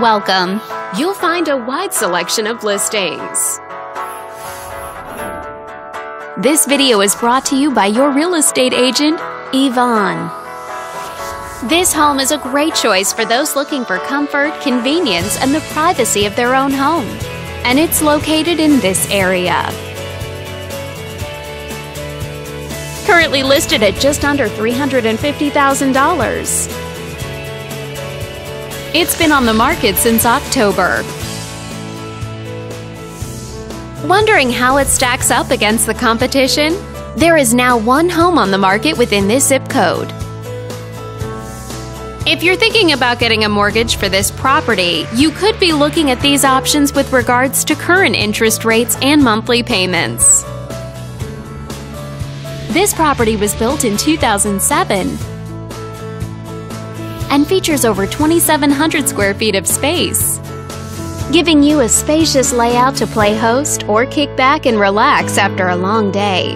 Welcome. You'll find a wide selection of listings. This video is brought to you by your real estate agent, Yvonne. This home is a great choice for those looking for comfort, convenience, and the privacy of their own home. And it's located in this area. Currently listed at just under $350,000. It's been on the market since October. Wondering how it stacks up against the competition? There is now one home on the market within this zip code. If you're thinking about getting a mortgage for this property, you could be looking at these options with regards to current interest rates and monthly payments. This property was built in 2007 and features over 2,700 square feet of space, giving you a spacious layout to play host or kick back and relax after a long day.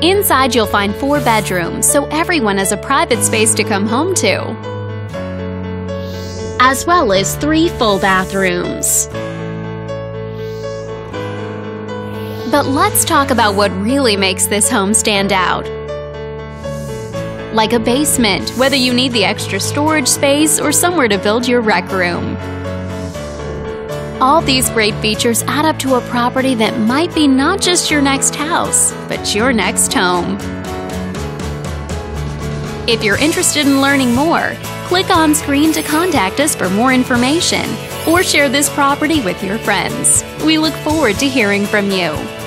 Inside, you'll find four bedrooms, so everyone has a private space to come home to, as well as three full bathrooms. But let's talk about what really makes this home stand out. Like a basement, whether you need the extra storage space or somewhere to build your rec room. All these great features add up to a property that might be not just your next house, but your next home. If you're interested in learning more, click on screen to contact us for more information or share this property with your friends. We look forward to hearing from you.